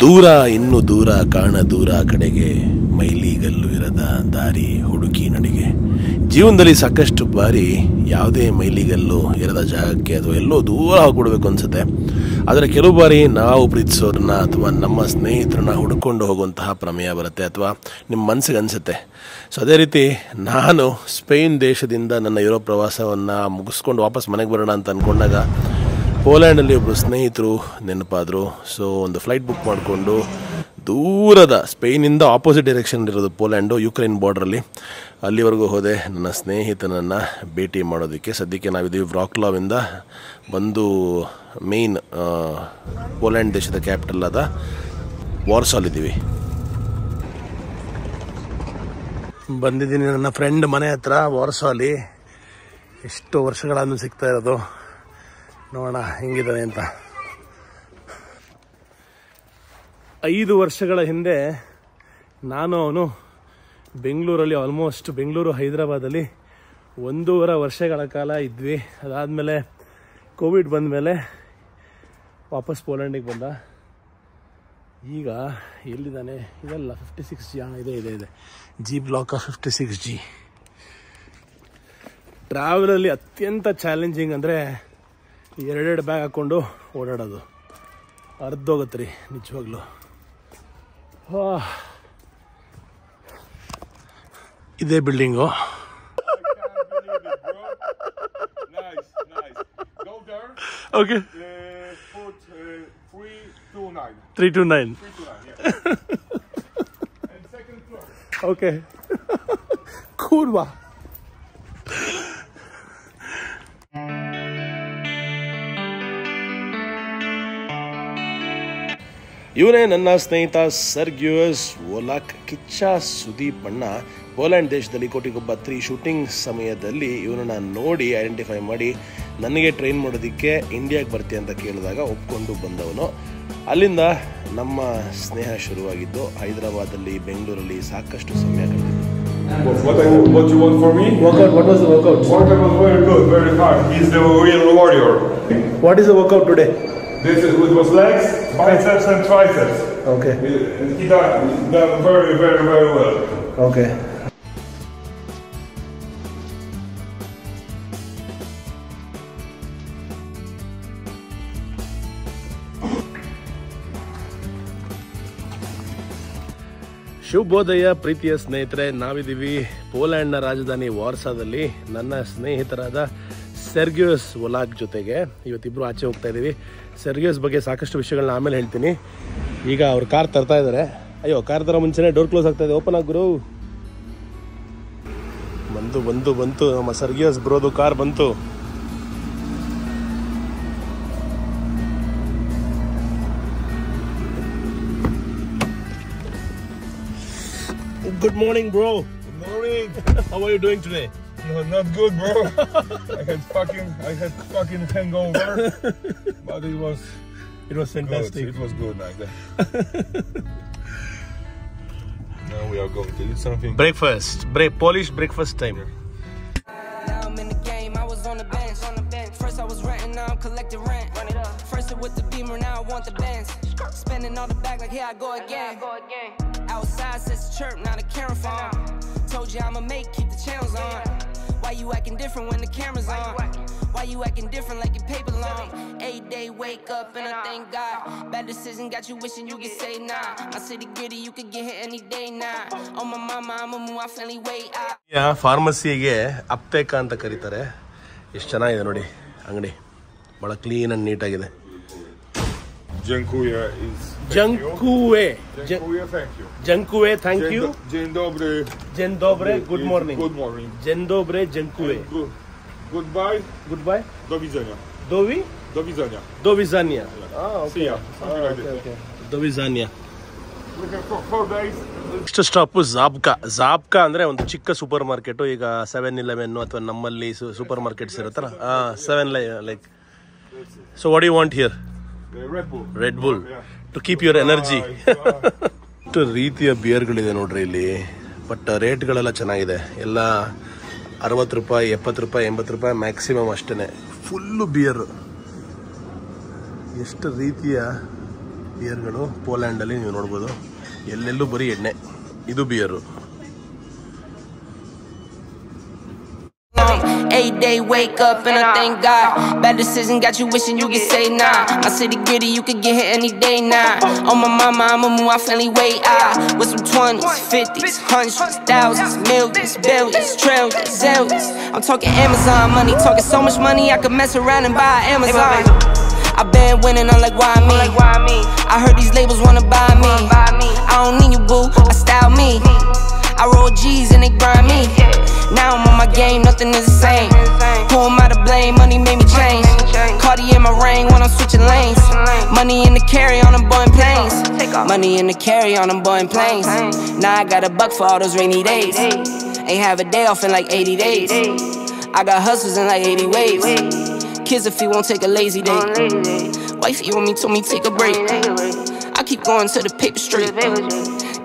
ದೂರ, ಇನ್ನು ದೂರ, ಕಾಣ ದೂರ ಕಡೆಗೆ, ಮೈಲಿಗಲ್ಲು ಇರದ ದಾರಿ, ಹುಡುಕಿ ನಡಿಗೆ. ಜೀವನದಲ್ಲಿ ಸಾಕಷ್ಟು ಬಾರಿ ಯಾವುದೇ ಮೈಲಿಗಲ್ಲು ಇರದ ಜಾಗಕ್ಕೆ ಅಥವಾ ಎಲ್ಲೋ ದೂರ ಹೋಗ್ಬಿಡ್ಬೇಕು ಅನ್ಸುತ್ತೆ. ಆದರೆ ಕೆಲವು ಬಾರಿ ನಾವು ಪ್ರೀತಿಸೋರನ್ನ ಅಥವಾ ನಮ್ಮ ಸ್ನೇಹಿತರನ್ನ ಹುಡ್ಕೊಂಡು ಹೋಗುವಂತಹ ಪ್ರಮೇಯ ಬರುತ್ತೆ ಅಥವಾ ನಿಮ್ಮ ಮನಸ್ಸಿಗೆ ಅನಿಸುತ್ತೆ. ಸೊ ಅದೇ ರೀತಿ ನಾನು ಸ್ಪೇನ್ ದೇಶದಿಂದ ನನ್ನ ಯುರೋಪ್ ಪ್ರವಾಸವನ್ನು ಮುಗಿಸ್ಕೊಂಡು ವಾಪಸ್ ಮನೆಗೆ ಬರೋಣ ಅಂತ ಅಂದ್ಕೊಂಡಾಗ ಪೋಲ್ಯಾಂಡಲ್ಲಿ ಒಬ್ಬರು ಸ್ನೇಹಿತರು, ನೆನಪಾದರು. ಸೊ ಒಂದು ಫ್ಲೈಟ್ ಬುಕ್ ಮಾಡಿಕೊಂಡು ದೂರದ ಸ್ಪೇನಿಂದ ಆಪೋಸಿಟ್ ಡೈರೆಕ್ಷನ್ ಇರೋದು ಪೋಲ್ಯಾಂಡು ಯುಕ್ರೇನ್ ಬಾರ್ಡ್ರಲ್ಲಿ ಅಲ್ಲಿವರೆಗೂ ಹೋದೆ. ನನ್ನ ಸ್ನೇಹಿತನನ್ನು ಭೇಟಿ ಮಾಡೋದಕ್ಕೆ. ಸದ್ಯಕ್ಕೆ ನಾವಿದ್ದೀವಿ ವ್ರಾಕ್ಲಾವಿಂದ. ಬಂದು ಮೇನ್ ಪೋಲ್ಯಾಂಡ್ ದೇಶದ ಕ್ಯಾಪಿಟಲ್ ಆದ ವಾರ್ಸಾಲಿದ್ದೀವಿ. ಬಂದಿದ್ದೀನಿ ನನ್ನ ಫ್ರೆಂಡ್ ಮನೆ ಹತ್ರ, ವಾರ್ಸಾಲಿ. ಎಷ್ಟು ವರ್ಷಗಳಾದ್ರೂ ಸಿಗ್ತಾ ಇರೋದು. ನೋಡೋಣ ಹೆಂಗಿದ್ದಾವೆ ಅಂತ. ಐದು ವರ್ಷಗಳ ಹಿಂದೆ ನಾನು ಅವನು ಬೆಂಗಳೂರಲ್ಲಿ ಆಲ್ಮೋಸ್ಟ್ ಬೆಂಗಳೂರು, ಹೈದರಾಬಾದಲ್ಲಿ ಒಂದೂವರೆ ವರ್ಷಗಳ ಕಾಲ ಇದ್ವಿ. ಅದಾದಮೇಲೆ ಕೋವಿಡ್ ಬಂದ ಮೇಲೆ ವಾಪಸ್ ಪೋಲೆಂಡಿಗೆ ಬಂದ. ಈಗ ಎಲ್ಲಿದ್ದಾನೆ? ಇದೆಲ್ಲ ಫಿಫ್ಟಿ ಸಿಕ್ಸ್ ಜಿ ಇದೆ ಇದೆ ಇದೆ. G block of fifty six G ಟ್ರಾವೆಲಲ್ಲಿ ಅತ್ಯಂತ ಚಾಲೆಂಜಿಂಗ್ ಅಂದರೆ ಎರಡೆರಡು ಬ್ಯಾಗ್ ಹಾಕೊಂಡು ಓಡಾಡೋದು. ಅದು ರೀ ಹೋಗತ್ತರಿ ನಿಜ್ ಹೋಗ್ಲು ಇದೆ okay three two nine okay cool ಬಾ ಇವನೇ ನನ್ನ ಸ್ನೇಹಿತ ಸರ್ಗ್ಯೂಸ್ ಓಲಾಕ್ ಕಿಚ್ಚ ಸುದೀಪ್ ಅಣ್ಣ ಪೋಲ್ಯಾಂಡ್ ದೇಶದಲ್ಲಿ ಕೋಟಿಗೊಬ್ಬ ತ್ರೀ ಶೂಟಿಂಗ್ ಸಮಯದಲ್ಲಿ ಇವನನ್ನ ನೋಡಿ ಐಡೆಂಟಿಫೈ ಮಾಡಿ ನನಗೆ ಟ್ರೈನ್ ಮಾಡೋದಕ್ಕೆ ಇಂಡಿಯಾಗೆ ಬರ್ತೀಯ ಅಂತ ಕೇಳಿದಾಗ ಒಪ್ಕೊಂಡು ಬಂದವನು ಅಲ್ಲಿಂದ ನಮ್ಮ ಸ್ನೇಹ ಶುರುವಾಗಿದ್ದು ಹೈದರಾಬಾದಲ್ಲಿ ಬೆಂಗಳೂರಲ್ಲಿ ಸಾಕಷ್ಟು ಸಮಯ ಕಳೆದಿದ್ದು What, I, what you want for me? Workout. What was the Workout was very good, very hard. He's the real warrior. What is the workout today? This is, with was legs, biceps, and triceps. Okay. He done, done very, very, very well. Okay. ಶುಭೋದಯ ಪ್ರೀತಿಯ ಸ್ನೇಹಿತರೆ ನಾವಿದ್ದೀವಿ ಪೋಲ್ಯಾಂಡ್ನ ರಾಜಧಾನಿ ವಾರ್ಸಾದಲ್ಲಿ ನನ್ನ ಸ್ನೇಹಿತರಾದ ಸೆರ್ಗ್ಯೂಸ್ ಒಲಾಕ್ ಜೊತೆಗೆ ಇವತ್ತಿಬ್ರು ಆಚೆ ಹೋಗ್ತಾ ಇದ್ದೀವಿ ಸೆರ್ಗ್ಯೂಸ್ ಬಗ್ಗೆ ಸಾಕಷ್ಟು ವಿಷಯಗಳನ್ನ ಆಮೇಲೆ ಹೇಳ್ತೀನಿ. ಈಗ ಅವ್ರ ಕಾರ್ ತರ್ತಾ ಇದ್ದಾರೆ ಅಯ್ಯೋ, ಕಾರ್ ತರ ಮುಂಚೆನೆ ಡೋರ್ ಕ್ಲೋಸ್ ಆಗ್ತಾ ಇದೆ. ಓಪನ್ ಆಗಿ ಗುರು. ಬಂತು ಬಂತು ಬಂತು. ನಮ್ಮ ಸರ್ಗ್ಯೂಸ್ ಬ್ರೋದು, ಕಾರ್ ಬಂತು. Good morning bro good morning how are you doing today not, not good, bro. I had fucking, I had fucking hangover, but it was. It was fantastic. Good. It was good like that. now we are going to eat something. Breakfast, break Polish breakfast time. Yeah. collecting rent. Run it up. First it with the beamer, now I want the bands. Spending all the back like here I go again. Outside says chirp, not a camera phone. Told you I'ma make, keep the channels on. Why you acting different when the camera's on? Why you acting different like your paper long? Eight day wake up and I thank God. Bad decision got you wishing you could say nah. My city gritty, you could get here any day now. On my mama, I'ma move I finally way out. Yeah, ಫಾರ್ಮಸಿಗೆ ಅಪ್ತೇಕ ಅಂತ ಕರೀತಾರೆ ಎಷ್ಟು ಚೆನ್ನಾಗಿದೆ ನೋಡಿ ಅಂಗಡಿ clean and neat ನೀಟಾಗಿದೆ Jankuya Is ಜಂಕುವೆ Dziękuję, thank you. ಜಂಕುವೆ thank Dzień, you do, dzień dobry. ಜೆನ್ ದೋಬ್ರೆ good Is- morning Good morning. ಜೆನ್ ದೋಬ್ರೆ ಜಂಕುವೆ Good, goodbye. Goodbye Do widzenia. ದೋವಿ Do widzenia. ದೋವಿಜಾನಿಯಾ See ya. Something like that. ದೋವಿಜಾನಿಯಾ We have four, four days. Next stop Zabka Zabka ಅಂದರೆ ಒಂದು ಚಿಕ್ಕ ಸೂಪರ್ ಮಾರ್ಕೆಟು ಈಗ ಸೆವೆನ್ ಇಲೆವೆನ್ ಅಥವಾ ನಮ್ಮಲ್ಲಿ ಸೂಪರ್ ಮಾರ್ಕೆಟ್ಸ್ ಇರುತ್ತಲ್ಲ seven like so what you want here Uh, Red Bull. Red Bull to keep your energy ಎಷ್ಟು ರೀತಿಯ ಬಿಯರ್ಗಳಿದೆ ನೋಡ್ರಿ ಇಲ್ಲಿ? ಬಟ್ ರೇಟ್ಗಳೆಲ್ಲ ಚೆನ್ನಾಗಿದೆ. ಎಲ್ಲ ಅರವತ್ತು ರೂಪಾಯಿ, ಎಪ್ಪತ್ತು ರೂಪಾಯಿ, ಎಂಬತ್ತು ರೂಪಾಯಿ ಮ್ಯಾಕ್ಸಿಮಮ್ ಅಷ್ಟೇ ಫುಲ್ಲು ಬಿಯರು ಎಷ್ಟು ರೀತಿಯ ಬಿಯರ್ಗಳು ಪೋಲ್ಯಾಂಡಲ್ಲಿ ನೀವು ನೋಡ್ಬೋದು. ಎಲ್ಲೆಲ್ಲೂ ಬರೀ ಎಣ್ಣೆ. ಇದು beer Every day wake up and I thank God. Bad decision got you wishing you could say nah. My city gritty, you could get hit any day now. On my mama, I'ma move my family way out. With some 20s, 50s, hundreds, thousands, millions, billions, trillions, zillions. I'm talking Amazon money, talking so much money I could mess around and buy Amazon. I been winning, I'm like, why me? I heard these labels wanna buy me. I don't need you, boo, I style me. I roll G's and they grind me. Now I'm on my game, nothing is the same. Who am I to blame? Money made me change. Cardi in my ring when I'm switching lanes. Money in the carry on them Boeing planes. Money in the carry on them Boeing planes. Now I got a buck for all those rainy days. Ain't have a day off in like 80 days. I got hustles in like 80 ways. Kids if he won't take a lazy day. Wifey on me told me take a break. I keep going to the paper straight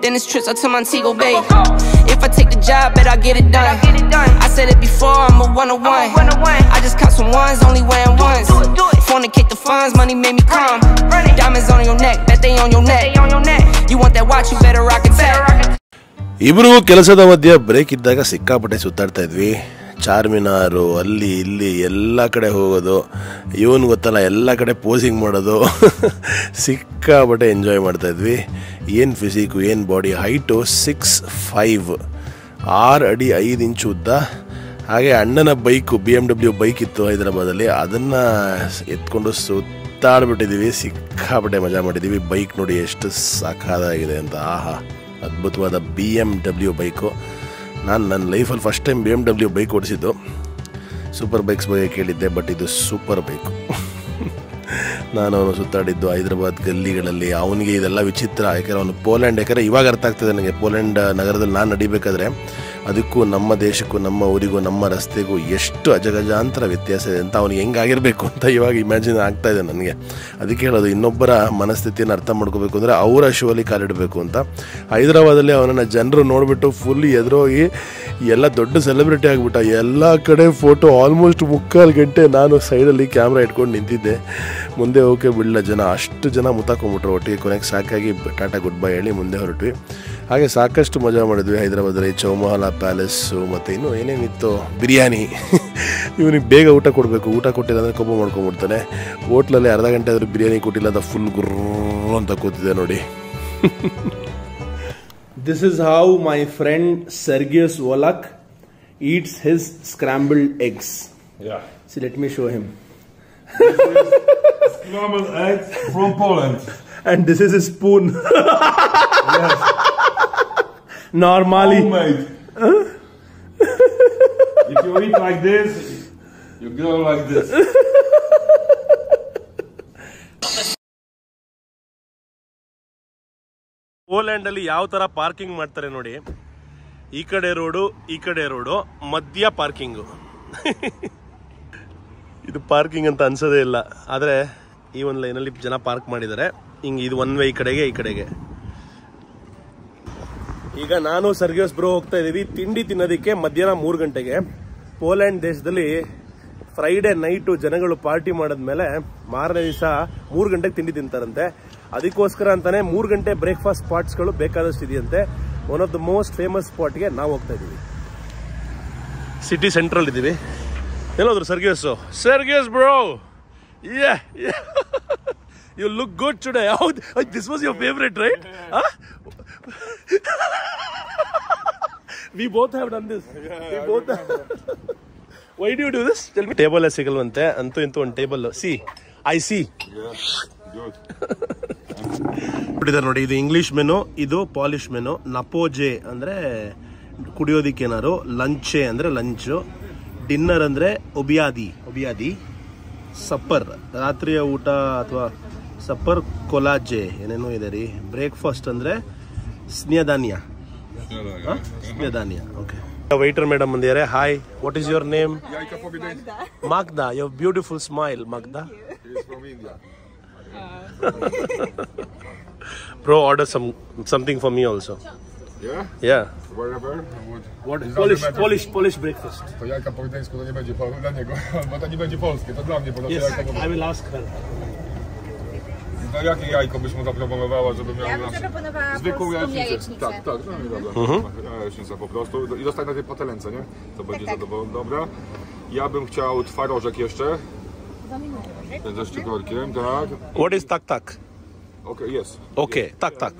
Then it's trips out to Montego Bay. If I take the job, bet I get it done. I said it before, I'm a one on one. I just caught some ones, only wearing ones. Fornicate the funds, money made me come. Diamonds on your neck, bet they on your neck. You want that watch, you better rock it tech. ಇಬ್ರು ಕೆಲಸದ ಮಧ್ಯೆ break ಇದ್ದಾಗ ಸಿಕ್ಕಾಪಟ್ಟೆ ಸುತ್ತಾಡ್ತಾ ಇದ್ವಿ ಚಾರ್ಮಿನಾರು, ಅಲ್ಲಿ, ಇಲ್ಲಿ, ಎಲ್ಲ ಕಡೆ ಹೋಗೋದು. ಇವನು ಗೊತ್ತಲ್ಲ, ಎಲ್ಲ ಕಡೆ ಪೋಸಿಂಗ್ ಮಾಡೋದು. ಸಿಕ್ಕಾಪಟ್ಟೆ ಎಂಜಾಯ್ ಮಾಡ್ತಾಯಿದ್ವಿ ಏನು ಫಿಸಿಕು ಏನು ಬಾಡಿ ಹೈಟು ಸಿಕ್ಸ್ ಫೈವ್ ಆರು ಅಡಿ ಐದು ಇಂಚು ಉದ್ದ. ಹಾಗೆ ಅಣ್ಣನ bike B M W bike ಇತ್ತು ಹೈದರಾಬಾದಲ್ಲಿ. ಅದನ್ನು ಎತ್ಕೊಂಡು ಸುತ್ತಾಡ್ಬಿಟ್ಟಿದ್ದೀವಿ ಸಿಕ್ಕಾಪಟ್ಟೆ ಮಜಾ ಮಾಡಿದ್ದೀವಿ ಬೈಕ್ ನೋಡಿ ಎಷ್ಟು ಸಾಕಾದಾಗಿದೆ ಅಂತ. ಆಹಾ, ಅದ್ಭುತವಾದ ಬಿ ಎಂ ಡಬ್ಲ್ಯೂ ಬೈಕು ನಾನು ನನ್ನ ಲೈಫಲ್ಲಿ first time B M W bike ಓಡಿಸಿದ್ದು. Super bikes ಬಗ್ಗೆ ಕೇಳಿದ್ದೆ ಬಟ್ ಇದು ಸೂಪರ್ ಬೈಕು ನಾನು ಅವನು ಸುತ್ತಾಡಿದ್ದು ಹೈದ್ರಾಬಾದ್ ಗಲ್ಲಿಗಳಲ್ಲಿ. ಅವನಿಗೆ ಇದೆಲ್ಲ ವಿಚಿತ್ರ ಯಾಕಂದರೆ ಅವನು ಪೋಲ್ಯಾಂಡ್ ಯಾಕಂದರೆ ಇವಾಗ ಅರ್ಥ ಆಗ್ತದೆ ನನಗೆ. ಪೋಲ್ಯಾಂಡ್ ನಗರದಲ್ಲಿ ನಾನು ನಡಿಬೇಕಾದ್ರೆ ಅದಕ್ಕೂ ನಮ್ಮ ದೇಶಕ್ಕೂ, ನಮ್ಮ ಊರಿಗೂ, ನಮ್ಮ ರಸ್ತೆಗೂ ಎಷ್ಟು ಅಜಗಜಾಂತರ ವ್ಯತ್ಯಾಸ ಇದೆ ಅಂತ ಅವನಿಗೆ ಹೆಂಗಾಗಿರಬೇಕು ಅಂತ ಇವಾಗ ಇಮ್ಯಾಜಿನ್ ಆಗ್ತಾ ಇದೆ ನನಗೆ. ಅದಕ್ಕೆ ಹೇಳೋದು, ಇನ್ನೊಬ್ಬರ ಮನಸ್ಥಿತಿಯನ್ನು ಅರ್ಥ ಮಾಡ್ಕೋಬೇಕು ಅಂದರೆ ಅವರ ಶೋಲಿ ಕಾಲಿಡಬೇಕು ಅಂತ. ಹೈದರಾಬಾದಲ್ಲಿ ಅವನನ್ನು ಜನರು ನೋಡಿಬಿಟ್ಟು ಫುಲ್ ಎದುರೋಗಿ ಎಲ್ಲ ದೊಡ್ಡ ಸೆಲೆಬ್ರಿಟಿ ಆಗಿಬಿಟ್ಟ. ಎಲ್ಲ ಕಡೆ ಫೋಟೋ ಆಲ್ಮೋಸ್ಟ್ ಮುಕ್ಕಾಲು ಗಂಟೆ ನಾನು ಸೈಡಲ್ಲಿ ಕ್ಯಾಮ್ರಾ ಇಟ್ಕೊಂಡು ನಿಂತಿದ್ದೆ. ಮುಂದೆ ಹೋಗಕ್ಕೆ ಬಿಡಲ್ಲ ಜನ. ಅಷ್ಟು ಜನ ಮುತ್ತಾಕೊಂಬಿಟ್ರು ಒಟ್ಟಿಗೆ ಕೊನೆಗೆ ಸಾಕಾಗಿ ಟಾಟಾ ಗುಡ್ ಬೈ ಹೇಳಿ ಮುಂದೆ ಹೊರಟ್ವಿ. ಹಾಗೆ ಸಾಕಷ್ಟು ಮಜಾ ಮಾಡಿದ್ವಿ ಹೈದರಾಬಾದಲ್ಲಿ ಚೌಮಹಲ ಪ್ಯಾಲೇಸು ಮತ್ತು ಇನ್ನೂ ಏನೇನಿತ್ತು ಬಿರಿಯಾನಿ. ಇವನಿಗೆ ಬೇಗ ಊಟ ಕೊಡಬೇಕು. ಊಟ ಕೊಟ್ಟಿಲ್ಲ ಅಂದರೆ ಕೋಪ ಮಾಡ್ಕೊಂಬಿಡ್ತಾನೆ. ಹೋಟ್ಲಲ್ಲಿ ಅರ್ಧ ಗಂಟೆ ಆದರೂ ಬಿರಿಯಾನಿ ಕೊಟ್ಟಿಲ್ಲ ಅಂತ ಫುಲ್ ಗುರ್ರ ಅಂತ ಕೂತಿದೆ ನೋಡಿ. This is how my friend Sergius Olek eats his scrambled eggs see let me show him him. Normal eggs from Poland. And this is his spoon. Normally. Homemade. if you eat like this, you go like this. ಪೋಲ್ಯಾಂಡಲ್ಲಿ ಯಾವ ತರ parking ಮಾಡ್ತಾರೆ ನೋಡಿ ಈ ಕಡೆ road ಈ ಕಡೆ road ಮಧ್ಯ ಪಾರ್ಕಿಂಗು ಇದು ಪಾರ್ಕಿಂಗ್ ಅಂತ ಅನ್ಸೋದೇ ಇಲ್ಲ ಆದರೆ ಈ ಒಂದು ಲೈನಲ್ಲಿ ಜನ ಪಾರ್ಕ್ ಮಾಡಿದ್ದಾರೆ ಹಿಂಗೆ ಇದು ಒನ್ ವೇ ಈ ಕಡೆಗೆ ಈ ಕಡೆಗೆ ಈಗ ನಾನು ಸರ್ಗಿಯಸ್ ಬ್ರೋ ಹೋಗ್ತಾ ಇದ್ದೀವಿ ತಿಂಡಿ ತಿನ್ನೋದಕ್ಕೆ ಮಧ್ಯಾಹ್ನ ಮೂರು ಗಂಟೆಗೆ. ಪೋಲ್ಯಾಂಡ್ ದೇಶದಲ್ಲಿ ಫ್ರೈಡೇ ನೈಟು ಜನಗಳು ಪಾರ್ಟಿ ಮಾಡಿದ್ಮೇಲೆ ಮಾರನೇ ದಿವಸ ಮೂರು ಗಂಟೆಗೆ ತಿಂಡಿ ತಿಂತಾರಂತೆ. ಅದಕ್ಕೋಸ್ಕರ ಅಂತಾನೆ ಮೂರು ಗಂಟೆ ಬ್ರೇಕ್ಫಾಸ್ಟ್ ಸ್ಪಾಟ್ಸ್ಗಳು ಬೇಕಾದಷ್ಟು ಇದೆಯಂತೆ. One of the most famous ಸ್ಪಾಟ್ಗೆ ನಾವು ಹೋಗ್ತಾ ಇದ್ದೀವಿ ಸಿಟಿ ಸೆಂಟ್ರಲ್ ಇದ್ದೀವಿ ಎಲ್ಲೋದ್ರು Sergius Sergius bro! Yeah you look good today ಹೌದು this was your favourite right we both have done this we both why do do this tell me table ಸಿಗಲ್ವಂತೆ ಅಂತೂ ಇಂತೂ ಒಂದು table see I see Good. ಬಿಟ್ಟಿದ್ದಾರೆ ನೋಡಿ ಇದು English menu ಇದು Polish menu ನಪೋಜೆ ಅಂದರೆ ಕುಡಿಯೋದಿಕ್ಕೇನಾರು ಲಂಚೆ ಅಂದರೆ ಲಂಚು ಡಿನ್ನರ್ ಅಂದರೆ ಒಬಿಯಾದಿ ಒಬಿಯಾದಿ ಸಪ್ಪರ್ ರಾತ್ರಿಯ ಊಟ ಅಥವಾ ಸಪ್ಪರ್ ಕೊಲಾಜೆ ಏನೇನೋ ಇದೆ ರೀ ಬ್ರೇಕ್ಫಾಸ್ಟ್ ಅಂದ್ರೆ ಸ್ನೇಹಧಾನ್ಯ ಸ್ನೇಹಧಾನ್ಯ ಓಕೆ ವೈಟರ್ ಮೇಡಮ್ ಬಂದಿದ್ದಾರೆ hi what is your name Jajka powiedz. Magda your beautiful smile Magda He's from India. Bro order some something for me also Yeah? Yeah Wherever. Would. What It Polish, doesn't matter. Polish, Polish breakfast. To jajka po gdańsku to nie będzie po, dla niego, bo to nie będzie polskie, to dla mnie, bo to Yes, jajka po I will ask her. No jakie jajko byś mu zaproponowała, żeby miał Ja bym zaproponowała zwykłą polską jajecznicę? jajecznicę. Tak, tak, no i dobra. Jajecznica po prostu. I dostać na tej patelence, nie? To będzie tak. zadowolony. Dobra. Ja bym chciał twarożek jeszcze. Ten ze szczykorkiem, tak. What is tak tak? Okay, yes. Okay, tak tak.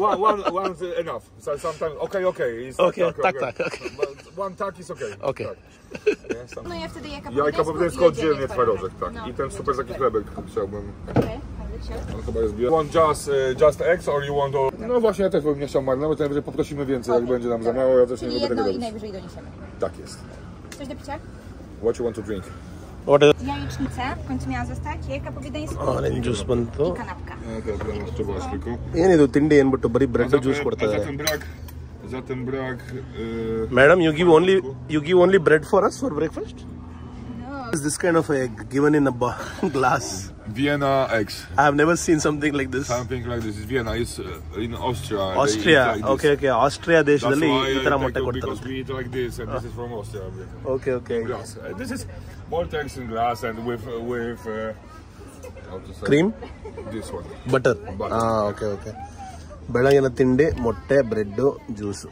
One, one, one's enough. So sometimes, okay, okay. It's Okay, tak, tak, okay. But one tak is okay. Okay. Tak. No ja wtedy jajka Jajka po oddzielnie oddzielnie twarożek, tak. No. I ten super taki chlebek chciałbym. Okej, okay. On chyba jest biały. Want just, uh, just eggs or you want all... No właśnie, ja też bym nie chciał marnować, najwyżej poprosimy więcej, jak będzie nam za mało, ja też nie Czyli lubię tego jedno i robić. najwyżej doniesiemy. Tak jest. Coś do picia? What you want to drink? What is Jajecznicę w końcu miała zostać, jajka po wiedeńsku orange juice ಬಂತು i kanapka. Ja teraz dam jeszcze tylko. ಏನಿದು ತಿಂಡಿ ಏನ್ಬಿಟ್ಟು ಬರೀ bread juice A ಕೊಡ್ತಾ za ಇದ್ದಾರೆ ten brak, za ten brak... Yy... madam you give only you give only bread for us for breakfast Is this kind of egg given in a ba- glass? Vienna eggs. I have never seen something like this. Something like this. It's Vienna. It's uh, in Austria. They Austria eat like this. Okay okay Austria That's ದೇಶದಲ್ಲಿ why ಈ I ತರ take ಮೊಟ್ಟೆ it ಕೊಡ್ತಾರೆ because we eat like this, and this is from Austria. Okay okay Glass. Uh, this is boiled eggs in glass and with uh, with uh, how to say cream this one. Butter Butter. ಹಾಂ okay okay ಬೆಳಗಿನ ತಿಂಡಿ ಮೊಟ್ಟೆ bread juice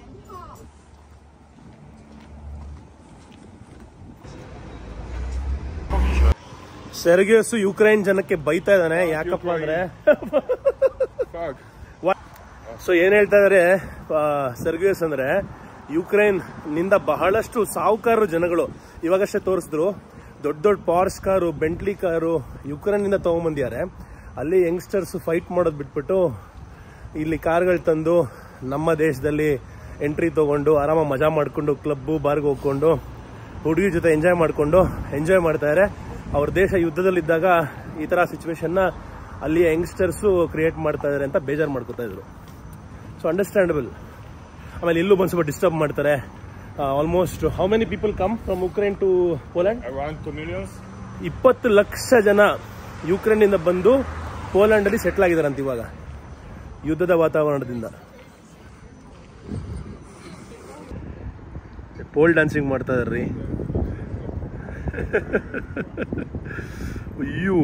ಸೆರ್ಗಿಯಸ್ Ukraine ಜನಕ್ಕೆ ಬೈತಾ ಇದ್ದಾನೆ. ಯಾಕಪ್ಪ ಅಂದ್ರೆ. So ಏನ್ ಹೇಳ್ತಾ ಇದಾರೆ? ಸೆರ್ಗಿಯಸ್ ಅಂದ್ರೆ ಯುಕ್ರೈನ್ನಿಂದ ಬಹಳಷ್ಟು ಸಾಹುಕಾರರು ಜನಗಳು ಇವಾಗಷ್ಟೇ ತೋರಿಸಿದ್ರು. ದೊಡ್ಡ ದೊಡ್ಡ ಪಾರ್ಸ್ ಕಾರು ಬೆಂಟ್ಲಿ ಕಾರು ಯುಕ್ರೈನ್ನಿಂದ ತಗೊಂಬಂದಿದ್ದಾರೆ. ಅಲ್ಲಿ ಯಂಗ್ಸ್ಟರ್ಸ್ ಫೈಟ್ ಮಾಡೋದು ಬಿಟ್ಬಿಟ್ಟು ಇಲ್ಲಿ ಕಾರ್ಗಳು ತಂದು ನಮ್ಮ ದೇಶದಲ್ಲಿ ಎಂಟ್ರಿ ತಗೊಂಡು ಆರಾಮ ಮಜಾ ಮಾಡಿಕೊಂಡು ಕ್ಲಬ್ಬು ಬಾರ್ಗೆ ಹೋಗ್ಕೊಂಡು ಹುಡುಗಿ ಜೊತೆ ಎಂಜಾಯ್ ಮಾಡಿಕೊಂಡು ಎಂಜಾಯ್ ಮಾಡ್ತಾ ಇದ್ದಾರೆ ಅವ್ರ ದೇಶ ಯುದ್ಧದಲ್ಲಿದ್ದಾಗ ಈ ತರ ಸಿಚುವೇಶನ್ನ ಅಲ್ಲಿ ಯಂಗ್ಸ್ಟರ್ಸು ಕ್ರಿಯೇಟ್ ಮಾಡ್ತಾ ಇದಾರೆ ಅಂತ ಬೇಜಾರು ಮಾಡ್ಕೋತಾ ಇದ್ರು. ಸೊ ಅಂಡರ್ಸ್ಟ್ಯಾಂಡಬಲ್ ಆಮೇಲೆ ಇಲ್ಲೂ ಬಂದು ಸ್ವಲ್ಪ ಡಿಸ್ಟರ್ಬ್ ಮಾಡ್ತಾರೆ. Almost how many people come from Ukraine to Poland. ಇಪ್ಪತ್ತು ಲಕ್ಷ ಜನ ಯುಕ್ರೇನ್ನಿಂದ ಬಂದು ಪೋಲ್ಯಾಂಡಲ್ಲಿ ಸೆಟ್ಲ್ ಆಗಿದಾರಂತ ಇವಾಗ. ಯುದ್ಧದ ವಾತಾವರಣದಿಂದ. ಪೋಲ್ ಡ್ಯಾನ್ಸಿಂಗ್ ಮಾಡ್ತಾ ಇದಾರ್ರಿ ಅಯ್ಯೋ.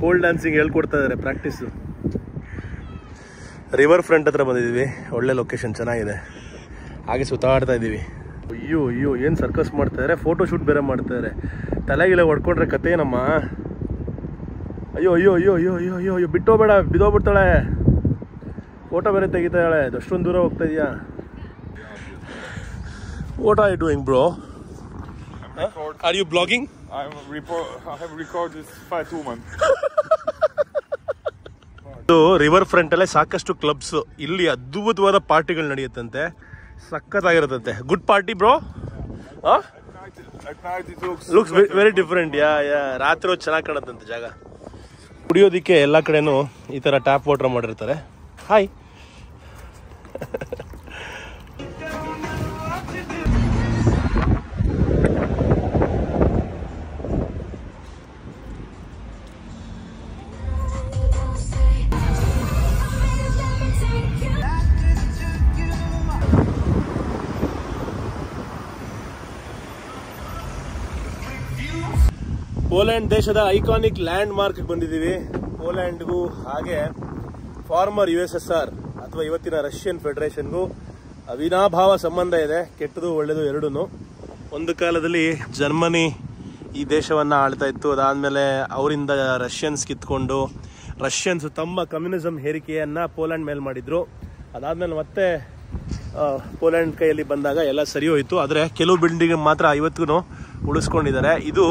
ಕೋಲ್ಡ್ ಡ್ಯಾನ್ಸಿಂಗ್ ಹೇಳ್ಕೊಡ್ತಾ ಇದ್ದಾರೆ ಪ್ರಾಕ್ಟೀಸು ರಿವರ್ ಫ್ರಂಟ್ ಹತ್ರ ಬಂದಿದ್ದೀವಿ, ಒಳ್ಳೆ ಲೊಕೇಶನ್ ಚೆನ್ನಾಗಿದೆ. ಹಾಗೆ ಸುತ್ತಾಡ್ತಾ ಇದ್ದೀವಿ. ಅಯ್ಯೋ ಅಯ್ಯೋ, ಏನು ಸರ್ಕಸ್ ಮಾಡ್ತಾ ಇದಾರೆ? ಫೋಟೋ ಶೂಟ್ ಬೇರೆ ಮಾಡ್ತಾ ಇದಾರೆ. ತಲೆಗಿಲೆ ಹೊಡ್ಕೊಂಡ್ರೆ ಕತೆ ಏನಮ್ಮ? ಅಯ್ಯೋ ಅಯ್ಯೋ ಅಯ್ಯೋ ಅಯ್ಯೋ ಅಯ್ಯೋ ಅಯ್ಯೋ ಅಯ್ಯೋ ಬಿಟ್ಟೋಬೇಡ ಬಿದ್ದೋಗ್ಬಿಡ್ತಾಳೆ ಫೋಟೋ ಬೇರೆ ತೆಗಿತಾಳೆ ಅಷ್ಟೊಂದು ದೂರ ಹೋಗ್ತಾ ಇದೆಯಾ? What are you doing bro Record. Are you blogging I'm report. I have recorded this fat woman. ಇದು ರಿವರ್ ಫ್ರಂಟ್ ಅಲ್ಲೇ ಸಾಕಷ್ಟು ಕ್ಲಬ್ಸ್ ಇಲ್ಲಿ ಅದ್ಭುತವಾದ ಪಾರ್ಟಿಗಳು ನಡೆಯುತ್ತಂತೆ. ಸಖತ್ತಾಗಿರುತ್ತಂತೆ. Good party bro. Looks very different yeah yeah ರಾತ್ರಿ ಹೊತ್ತು ಚೆನ್ನಾಗಿ ಕಾಣುತ್ತಂತೆ ಜಾಗ. ಕುಡಿಯೋದಿಕ್ಕೆ ಎಲ್ಲ ಕಡೆನೂ ಈ ತರ ಟ್ಯಾಪ್ ವಾಟರ್ ಮಾಡಿರ್ತಾರೆ. ಹಾಯ್ ಪೋಲ್ಯಾಂಡ್ ದೇಶದ ಐಕಾನಿಕ್ ಲ್ಯಾಂಡ್ ಮಾರ್ಕ್ ಬಂದಿದ್ದೀವಿ. ಪೋಲ್ಯಾಂಡ್ಗೂ ಹಾಗೆ former U S S R ಅಥವಾ ಇವತ್ತಿನ ರಷ್ಯನ್ ಫೆಡರೇಷನ್ಗೂ ಅವಿನಾಭಾವ ಸಂಬಂಧ ಇದೆ. ಕೆಟ್ಟದು ಒಳ್ಳೆಯದು ಎರಡೂ ಒಂದು ಕಾಲದಲ್ಲಿ ಜರ್ಮನಿ ಈ ದೇಶವನ್ನು ಆಳ್ತಾ ಇತ್ತು. ಅದಾದಮೇಲೆ ಅವರಿಂದ ರಷ್ಯನ್ಸ್ ಕಿತ್ಕೊಂಡು ರಷ್ಯನ್ಸ್ ತಮ್ಮ ಕಮ್ಯುನಿಸಮ್ ಹೇರಿಕೆಯನ್ನು ಪೋಲ್ಯಾಂಡ್ ಮೇಲೆ ಮಾಡಿದ್ರು. ಅದಾದಮೇಲೆ ಮತ್ತೆ ಪೋಲ್ಯಾಂಡ್ ಕೈಯಲ್ಲಿ ಬಂದಾಗ ಎಲ್ಲ ಸರಿ ಹೋಯಿತು. ಆದರೆ ಕೆಲವು ಬಿಲ್ಡಿಂಗ್ ಮಾತ್ರ ಇವತ್ತಿಗೂ ಉಳಿಸ್ಕೊಂಡಿದ್ದಾರೆ. ಇದು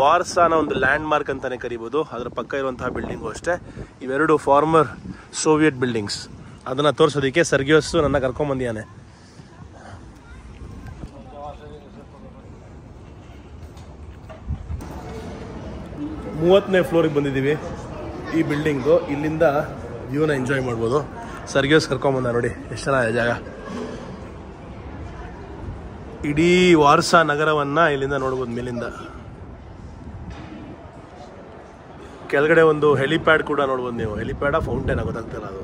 ವಾರ್ಸಾನ ಒಂದು ಲ್ಯಾಂಡ್ ಮಾರ್ಕ್ ಅಂತಾನೆ ಕರಿಬೋದು. ಅದರ ಪಕ್ಕ ಇರುವಂತಹ ಬಿಲ್ಡಿಂಗು ಅಷ್ಟೇ. ಇವೆರಡು ಫಾರ್ಮರ್ ಸೋವಿಯತ್ ಬಿಲ್ಡಿಂಗ್ಸ್ ಅದನ್ನ ತೋರಿಸೋದಕ್ಕೆ ಸರ್ಗಿಯೋಸ್ ನನ್ನ ಕರ್ಕೊಂಬಂದಿಯಾನೆ ಮೂವತ್ತನೇ ಫ್ಲೋರಿಗೆ ಬಂದಿದ್ದೀವಿ ಈ ಬಿಲ್ಡಿಂಗು. ಇಲ್ಲಿಂದ ವ್ಯೂನ ಎಂಜಾಯ್ ಮಾಡ್ಬೋದು. ಸರ್ಗಿಯೋಸ್ ಕರ್ಕೊಂಬಂದ ನೋಡಿ, ಎಷ್ಟು ಚೆನ್ನಾಗಿದೆ ಜಾಗ. ಇಡೀ ವಾರ್ಸಾ ನಗರವನ್ನ ಇಲ್ಲಿಂದ ನೋಡ್ಬೋದು ಮೇಲಿಂದ. ಕೆಳಗಡೆ ಒಂದು ಹೆಲಿಪ್ಯಾಡ್ ಕೂಡ ನೋಡ್ಬೋದು ನೀವು. ಹೆಲಿಪ್ಯಾಡ ಫೌಂಟೇನ ಗೊತ್ತಾಗ್ತಿಲ್ಲ ಅದು.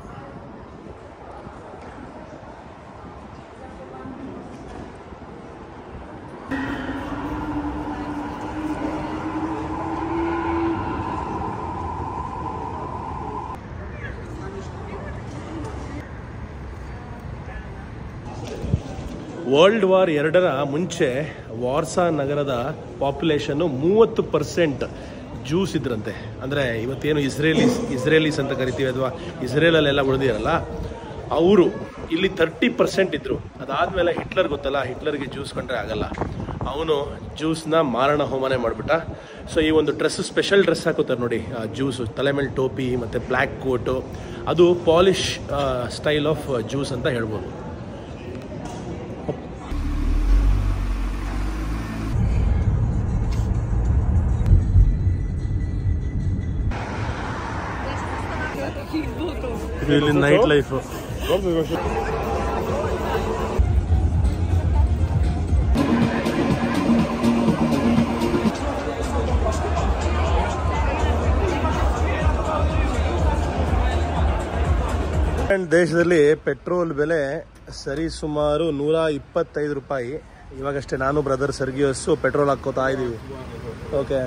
ವರ್ಲ್ಡ್ ವಾರ್ ಎರಡರ ಮುಂಚೆ ವಾರ್ಸಾ ನಗರದ ಪಾಪ್ಯುಲೇಷನ್ನು ಮೂವತ್ತು ಪರ್ಸೆಂಟ್ ಜ್ಯೂಸ್ ಇದ್ರಂತೆ. ಅಂದರೆ ಇವತ್ತೇನು ಇಸ್ರೇಲೀಸ್ ಇಸ್ರೇಲೀಸ್ ಅಂತ ಕರಿತೀವಿ ಅಥವಾ ಇಸ್ರೇಲಲ್ಲೆಲ್ಲ ಉಳಿದಿರಲ್ಲ, ಅವರು ಇಲ್ಲಿ ತರ್ಟಿ ಪರ್ಸೆಂಟ್ ಇದ್ದರು ಅದಾದಮೇಲೆ ಹಿಟ್ಲರ್ ಗೊತ್ತಲ್ಲ, ಹಿಟ್ಲರ್ಗೆ ಜ್ಯೂಸ್ ಕಂಡ್ರೆ ಆಗಲ್ಲ. ಅವನು ಜ್ಯೂಸ್ನ ಮಾರಣ ಹೋಮನೆ ಮಾಡಿಬಿಟ್ಟ. ಸೊ ಈ ಒಂದು ಡ್ರೆಸ್ ಸ್ಪೆಷಲ್ ಡ್ರೆಸ್ ಹಾಕೋತಾರೆ ನೋಡಿ. ಜ್ಯೂಸು ತಲೆ ಮೇಲೆ ಟೋಪಿ ಮತ್ತು ಬ್ಲ್ಯಾಕ್ ಕೋಟು ಅದು ಪಾಲಿಶ್ ಸ್ಟೈಲ್ ಆಫ್ ಜ್ಯೂಸ್ ಅಂತ ಹೇಳ್ಬೋದು. ಇಲ್ಲಿ ನೈಟ್ ಲೈಫ್ ದೇಶದಲ್ಲಿ ಪೆಟ್ರೋಲ್ ಬೆಲೆ ಸರಿ ಸುಮಾರು ನೂರ ಇಪ್ಪತ್ತೈದು ರೂಪಾಯಿ. ಇವಾಗಷ್ಟೇ ನಾನು ಬ್ರದರ್ ಸರ್ಗಿಯಸ್ಸು ಪೆಟ್ರೋಲ್ ಹಾಕೋತಾ ಇದ್ದೀವಿ. ಓಕೆ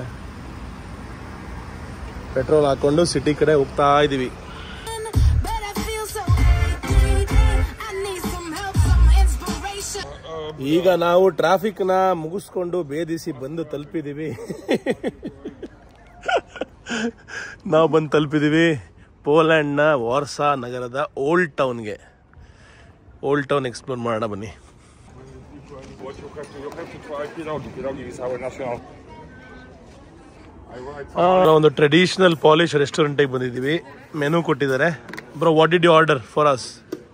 ಪೆಟ್ರೋಲ್ ಹಾಕೊಂಡು ಸಿಟಿ ಕಡೆ ಹೋಗ್ತಾ ಇದ್ದೀವಿ. ಈಗ ನಾವು ಟ್ರಾಫಿಕ್ನ ಮುಗಿಸ್ಕೊಂಡು ಭೇದಿಸಿ ಬಂದು ತಲುಪಿದೀವಿ. ನಾವು ಬಂದು ತಲುಪಿದೀವಿ ಪೋಲ್ಯಾಂಡ್ನ ವಾರ್ಸಾ ನಗರದ ಓಲ್ಡ್ ಟೌನ್ಗೆ. ಓಲ್ಡ್ ಟೌನ್ ಎಕ್ಸ್ಪ್ಲೋರ್ ಮಾಡೋಣ ಬನ್ನಿ. ಒಂದು ಟ್ರೆಡಿಷನಲ್ ಪಾಲಿಶ್ ರೆಸ್ಟೋರೆಂಟಿಗೆ ಬಂದಿದ್ದೀವಿ. ಮೆನು ಕೊಟ್ಟಿದ್ದಾರೆ. Bro what did you order for us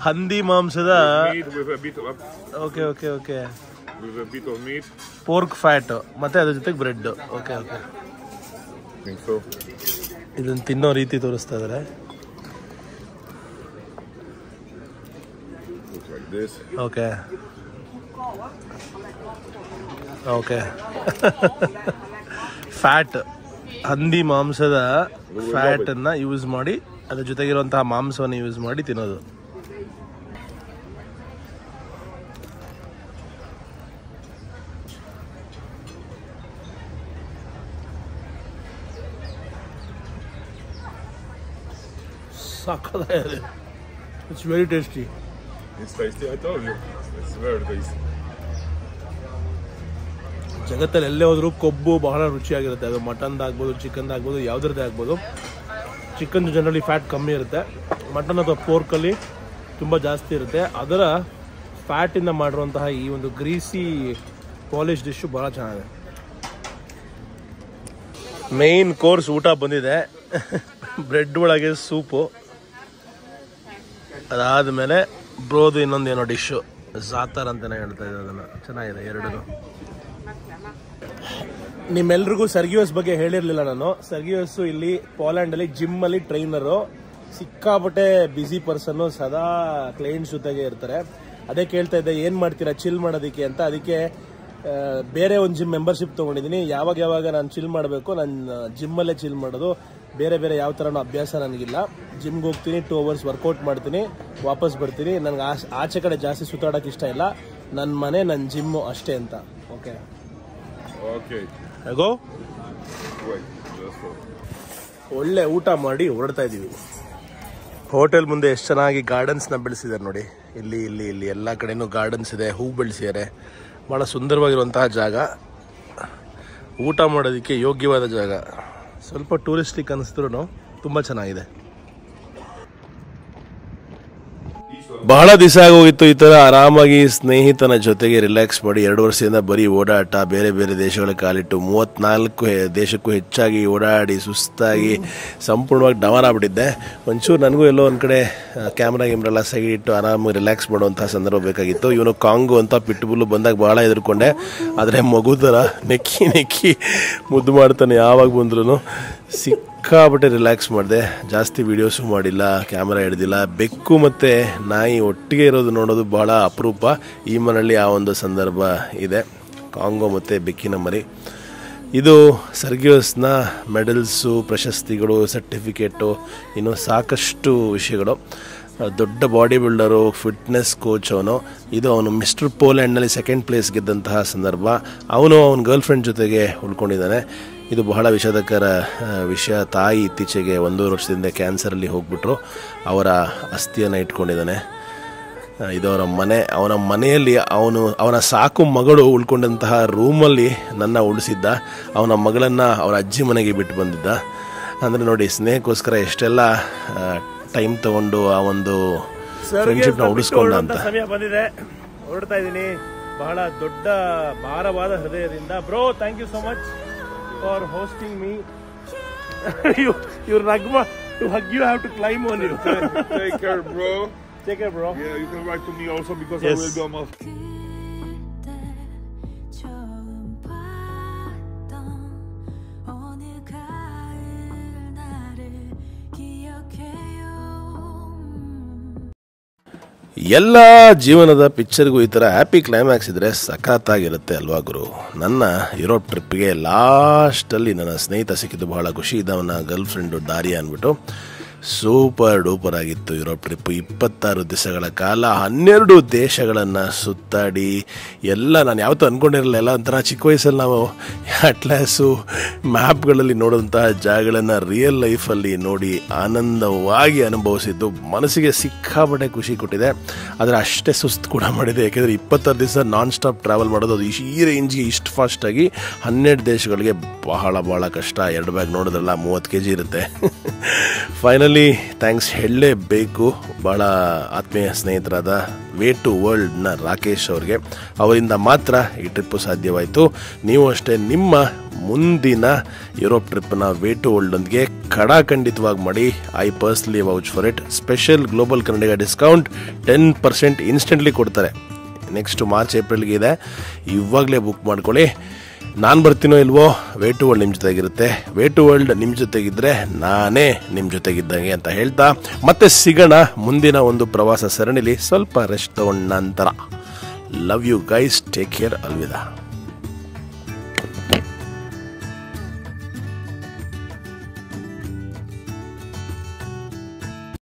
ಹಂದಿ ಮಾಂಸದ okay okay okay. Pork fat ಮತ್ತೆ ಅದ್ರ ಜೊತೆಗೆ ಬ್ರೆಡ್ ಓಕೆ ಓಕೆ ಇದನ್ನು ತಿನ್ನೋ ರೀತಿ ತೋರಿಸ್ತಾ this. ಓಕೆ ಓಕೆ ಫ್ಯಾಟ್ ಹಂದಿ ಮಾಂಸದ ಫ್ಯಾಟ್ ಅನ್ನ ಯೂಸ್ ಮಾಡಿ ಅದ್ರ ಜೊತೆಗಿರುವಂತಹ ಮಾಂಸವನ್ನು ಯೂಸ್ ಮಾಡಿ ತಿನ್ನೋದು. ಸಾಕಾಗಿದೆ it's very tasty it's tasty. ಜಗತ್ತಲ್ಲಿ ಎಲ್ಲೇ ಹೋದ್ರೂ ಕೊಬ್ಬು ಬಹಳ ರುಚಿಯಾಗಿರುತ್ತೆ. ಅದು ಮಟನ್ದು ಆಗ್ಬೋದು ಚಿಕನ್ ಆಗ್ಬೋದು ಯಾವುದ್ರದ್ದೇ ಆಗ್ಬೋದು. ಚಿಕನ್ ಜನರಲಿ ಫ್ಯಾಟ್ ಕಮ್ಮಿ ಇರುತ್ತೆ. ಮಟನ್ ಅಥವಾ ಪೋರ್ಕಲ್ಲಿ ತುಂಬ ಜಾಸ್ತಿ ಇರುತ್ತೆ. ಅದರ ಫ್ಯಾಟಿಂದ ಮಾಡಿರುವಂತಹ ಈ ಒಂದು ಗ್ರೀಸಿ ಪಾಲಿಶ್ ಡಿಶ್ಶು ಭಾಳ ಚೆನ್ನಾಗಿದೆ. ಮೇಯ್ನ್ ಕೋರ್ಸ್ ಊಟ ಬಂದಿದೆ. ಬ್ರೆಡ್ ಒಳಗೆ ಸೂಪು. ಅದಾದಮೇಲೆ ಬ್ರೋದು ಇನ್ನೊಂದು ಏನೋ ಡಿಶ್ಶು ಜಾತರ್ ಅಂತಲೇ ಹೇಳ್ತಾ ಇದ್ದಾರೆ ಅದನ್ನು. ಚೆನ್ನಾಗಿದೆ ಎರಡೂ ನಿಮ್ಮೆಲ್ರಿಗೂ ಸರ್ಗಿಯೋಸ್ ಬಗ್ಗೆ ಹೇಳಿರ್ಲಿಲ್ಲ ನಾನು. ಸರ್ಗಿಯೋಸು ಇಲ್ಲಿ ಪೋಲ್ಯಾಂಡಲ್ಲಿ ಜಿಮ್ಮಲ್ಲಿ ಟ್ರೈನರು. ಸಿಕ್ಕಾಪಟ್ಟೆ ಬ್ಯುಸಿ ಪರ್ಸನ್ನು ಸದಾ ಕ್ಲೈಂಟ್ಸ್ ಜೊತೆಗೆ ಇರ್ತಾರೆ. ಅದೇ ಕೇಳ್ತಾ ಇದ್ದೆ, ಏನು ಮಾಡ್ತೀರಾ ಚಿಲ್ ಮಾಡೋದಕ್ಕೆ ಅಂತ. ಅದಕ್ಕೆ ಬೇರೆ ಒಂದು ಜಿಮ್ ಮೆಂಬರ್ಶಿಪ್ ತಗೊಂಡಿದ್ದೀನಿ. ಯಾವಾಗ ಯಾವಾಗ ನಾನು ಚಿಲ್ ಮಾಡಬೇಕು, ನಾನು ಜಿಮ್ಮಲ್ಲೇ ಚಿಲ್ ಮಾಡೋದು. ಬೇರೆ ಬೇರೆ ಯಾವ ಥರನೂ ಅಭ್ಯಾಸ ನನಗಿಲ್ಲ. ಜಿಮ್ಗೆ ಹೋಗ್ತೀನಿ ಟೂ ಅವರ್ಸ್ ವರ್ಕೌಟ್ ಮಾಡ್ತೀನಿ ವಾಪಸ್ ಬರ್ತೀನಿ. ನನಗೆ ಆಚೆ ಕಡೆ ಜಾಸ್ತಿ ಸುತ್ತಾಡೋಕೆ ಇಷ್ಟ ಇಲ್ಲ. ನನ್ನ ಮನೆ ನನ್ನ ಜಿಮ್ಮು ಅಷ್ಟೇ ಅಂತ. ಓಕೆ ಓಕೆ ಗೋ ಒಳ್ಳೆ ಊಟ ಮಾಡಿ ಹೊರಡ್ತಾ ಇದ್ದೀವಿ ಹೋಟೆಲ್ ಮುಂದೆ ಎಷ್ಟು ಚೆನ್ನಾಗಿ ಗಾರ್ಡನ್ಸ್ನ ಬೆಳೆಸಿದ್ದಾರೆ ನೋಡಿ. ಇಲ್ಲಿ ಇಲ್ಲಿ ಇಲ್ಲಿ ಎಲ್ಲ ಕಡೆನೂ ಗಾರ್ಡನ್ಸ್ ಇದೆ ಹೂ ಬೆಳೆಸಿದ್ದಾರೆ ಭಾಳ ಸುಂದರವಾಗಿರುವಂತಹ ಜಾಗ. ಊಟ ಮಾಡೋದಕ್ಕೆ ಯೋಗ್ಯವಾದ ಜಾಗ. ಸ್ವಲ್ಪ ಟೂರಿಸ್ಟಿಕ್ ಅನಿಸಿದ್ರು ತುಂಬ ಚೆನ್ನಾಗಿದೆ. ಬಹಳ ದಿವಸ ಆಗೋಗಿತ್ತು ಈ ತರ ಆರಾಮಾಗಿ ಸ್ನೇಹಿತನ ಜೊತೆಗೆ ರಿಲ್ಯಾಕ್ಸ್ ಮಾಡಿ ಎರಡು ವರ್ಷದಿಂದ ಬರೀ ಓಡಾಟ, ಬೇರೆ ಬೇರೆ ದೇಶಗಳ ಕಾಲಿಟ್ಟು ಮೂವತ್ತ್ನಾಲ್ಕು ದೇಶಕ್ಕೂ ಹೆಚ್ಚಾಗಿ ಓಡಾಡಿ ಸುಸ್ತಾಗಿ ಸಂಪೂರ್ಣವಾಗಿ ಡವರ್ ಆಗ್ಬಿಟ್ಟಿದ್ದೆ. ಒಂಚೂರು ನನಗೂ ಎಲ್ಲೋ ಒಂದು ಕಡೆ ಕ್ಯಾಮ್ರಾ ಗಿಮ್ರೆಲ್ಲ ಇಟ್ಟು ಆರಾಮಾಗಿ ರಿಲ್ಯಾಕ್ಸ್ ಮಾಡುವಂಥ ಸಂದರ್ಭ ಬೇಕಾಗಿತ್ತು. ಇವನು ಕಾಂಗು ಅಂತ ಪಿಟ್ಟುಬುಲ್ಲು ಬಂದಾಗ ಭಾಳ ಎದುರ್ಕೊಂಡೆ ಆದರೆ ಮಗು ಥರ ನೆಕ್ಕಿ ನೆಕ್ಕಿ ಮುದ್ದು ಮಾಡ್ತಾನೆ ಯಾವಾಗ ಬಂದ್ರು ಸಿಕ್ಕಾಪಟ್ಟೆ ರಿಲ್ಯಾಕ್ಸ್ ಮಾಡಿದೆ. ಜಾಸ್ತಿ ವೀಡಿಯೋಸು ಮಾಡಿಲ್ಲ ಕ್ಯಾಮ್ರಾ ಹಿಡ್ದಿಲ್ಲ. ಬೆಕ್ಕು ಮತ್ತು ನಾಯಿ ಒಟ್ಟಿಗೆ ಇರೋದು ನೋಡೋದು ಬಹಳ ಅಪರೂಪ. ಈ ಮನೆಯಲ್ಲಿ ಆ ಒಂದು ಸಂದರ್ಭ ಇದೆ. ಕಾಂಗೋ ಮತ್ತು ಬೆಕ್ಕಿನ ಮರಿ. ಇದು ಸರ್ಗಿಯೋಸ್ನ ಮೆಡಲ್ಸು, ಪ್ರಶಸ್ತಿಗಳು, ಸರ್ಟಿಫಿಕೇಟು, ಇನ್ನು ಸಾಕಷ್ಟು ವಿಷಯಗಳು. ದೊಡ್ಡ ಬಾಡಿ ಬಿಲ್ಡರು ಫಿಟ್ನೆಸ್ ಕೋಚ್ ಅವನು. ಇದು ಅವನು ಮಿಸ್ಟರ್ ಪೋಲ್ಯಾಂಡ್ನಲ್ಲಿ ಸೆಕೆಂಡ್ ಪ್ಲೇಸ್ ಗೆದ್ದಂತಹ ಸಂದರ್ಭ. ಅವನು ಅವನ ಗರ್ಲ್ಫ್ರೆಂಡ್ ಜೊತೆಗೆ ಉಳ್ಕೊಂಡಿದ್ದಾನೆ. ಇದು ಬಹಳ ವಿಷಾದಕರ ವಿಷಯ. ತಾಯಿ ಇತ್ತೀಚೆಗೆ ಒಂದೂವರೆ ವರ್ಷದಿಂದ ಕ್ಯಾನ್ಸರಲ್ಲಿ ಹೋಗ್ಬಿಟ್ರು. ಅವರ ಅಸ್ಥಿಯನ್ನು ಇಟ್ಕೊಂಡಿದ್ದಾನೆ. ಇದು ಅವರ ಮನೆ. ಅವನ ಮನೆಯಲ್ಲಿ ಅವನು ಅವನ ಸಾಕು ಮಗಳು ಉಳ್ಕೊಂಡಂತಹ ರೂಮಲ್ಲಿ ನನ್ನ ಉಳಿಸಿದ್ದ. ಅವನ ಮಗಳನ್ನು ಅವರ ಅಜ್ಜಿ ಮನೆಗೆ ಬಿಟ್ಟು ಬಂದಿದ್ದ. ಅಂದರೆ ನೋಡಿ ಸ್ನೇಹಕ್ಕೋಸ್ಕರ ಎಷ್ಟೆಲ್ಲ ಟೈಮ್ ತಗೊಂಡು ಆ ಒಂದು ಫ್ರೆಂಡ್ಶಿಪ್ನ ಉಳಿಸ್ಕೊಂಡ ಅಂತ. ಸಮಯ ಬಂದಿದೆ. ಹೊರಡ್ತಾ ಇದ್ದೀನಿ. ಬಹಳ ದೊಡ್ಡ ಭಾರವಾದ ಹೃದಯದಿಂದ. Bro thank you so much for hosting me. you, you Ragma, to hug you, have to climb on you. take, take care, bro. Take care, bro. Yeah, you can write to me also because yes. I will be on my. ಎಲ್ಲ ಜೀವನದ ಪಿಕ್ಚರ್ಗೂ ಈ ಥರ happy climax ಇದ್ದರೆ ಸಖತ್ತಾಗಿರುತ್ತೆ ಅಲ್ವಾ ಗುರು? ನನ್ನ Europe ಟ್ರಿಪ್ಗೆ ಲಾಸ್ಟಲ್ಲಿ ನನ್ನ ಸ್ನೇಹಿತ ಸಿಕ್ಕಿದ್ದು ಬಹಳ ಖುಷಿ. ಇದ್ದವನ ಗರ್ಲ್ ಫ್ರೆಂಡು ದಾರಿ ಅಂದ್ಬಿಟ್ಟು. ಸೂಪರ್ ಡೂಪರ್ ಆಗಿತ್ತು ಯುರೋಪ್ ಟ್ರಿಪ್. ಇಪ್ಪತ್ತಾರು ದಿವಸಗಳ ಕಾಲ ಹನ್ನೆರಡು ದೇಶಗಳನ್ನು ಸುತ್ತಾಡಿ ಎಲ್ಲ ನಾನು ಯಾವತ್ತೂ ಅಂದ್ಕೊಂಡಿರಲಿಲ್ಲ ಎಲ್ಲ ಒಂಥರ ಚಿಕ್ಕ ವಯಸ್ಸಲ್ಲಿ ನಾವು ಅಟ್ಲಾಸು ಮ್ಯಾಪ್ಗಳಲ್ಲಿ ನೋಡುವಂತಹ ಜಾಗಗಳನ್ನು ರಿಯಲ್ ಲೈಫಲ್ಲಿ ನೋಡಿ ಆನಂದವಾಗಿ ಅನುಭವಿಸಿದ್ದು. ಮನಸ್ಸಿಗೆ ಸಿಕ್ಕಾಪಟ್ಟೆ ಖುಷಿ ಕೊಟ್ಟಿದೆ. ಆದರೆ ಅಷ್ಟೇ ಸುಸ್ತು ಕೂಡ ಮಾಡಿದೆ. ಯಾಕೆಂದರೆ ಇಪ್ಪತ್ತಾರು ದಿವಸ ನಾನ್ ಸ್ಟಾಪ್ ಟ್ರಾವೆಲ್ ಮಾಡೋದು, ಅದು ಈ ರೇಂಜ್ಗೆ ಇಷ್ಟು ಫಾಸ್ಟಾಗಿ ಹನ್ನೆರಡು ದೇಶಗಳಿಗೆ ಬಹಳ ಬಹಳ ಕಷ್ಟ. ಎರಡು ಬ್ಯಾಗ್ ನೋಡಿದ್ರಲ್ಲ, ಮೂವತ್ತು ಕೆ ಜಿ ಇರುತ್ತೆ. ಫೈನಲಿ ಥ್ಯಾಂಕ್ಸ್ ಹೇಳಲೇಬೇಕು. ಭಾಳ ಆತ್ಮೀಯ ಸ್ನೇಹಿತರಾದ ವೇ ಟು ವರ್ಲ್ಡ್ನ ರಾಕೇಶ್ ಅವ್ರಿಗೆ. ಅವರಿಂದ ಮಾತ್ರ ಈ ಟ್ರಿಪ್ಪು ಸಾಧ್ಯವಾಯಿತು. ನೀವು ಅಷ್ಟೇ ನಿಮ್ಮ ಮುಂದಿನ ಯುರೋಪ್ ಟ್ರಿಪ್ನ ವೇ ಟು ವರ್ಲ್ಡ್ನೊಂದಿಗೆ ಖಡಾಖಂಡಿತವಾಗಿ ಮಾಡಿ. I personally vouch for it special global Kannadiga discount ten percent instantly ಕೊಡ್ತಾರೆ. ನೆಕ್ಸ್ಟ್ ಮಾರ್ಚ್ ಏಪ್ರಿಲ್ಗೆ ಇದೆ. ಇವಾಗಲೇ ಬುಕ್ ಮಾಡ್ಕೊಳ್ಳಿ. ನಾನು ಬರ್ತೀನೋ ಇಲ್ವೋ ವೇ ಟು ವರ್ಲ್ಡ್ ನಿಮ್ಮ ಜೊತೆಗಿರುತ್ತೆ. ವೇ ಟು ವರ್ಲ್ಡ್ ನಿಮ್ಮ ಜೊತೆಗಿದ್ದರೆ ನಾನೇ ನಿಮ್ಮ ಜೊತೆಗಿದ್ದಂಗೆ ಅಂತ ಹೇಳ್ತಾ, ಮತ್ತೆ ಸಿಗೋಣ ಮುಂದಿನ ಒಂದು ಪ್ರವಾಸ ಸರಣಿಲಿ ಸ್ವಲ್ಪ ರೆಸ್ಟ್ ತಗೊಂಡ ನಂತರ. Love you guys take care ಅಲ್ವಿದಾ.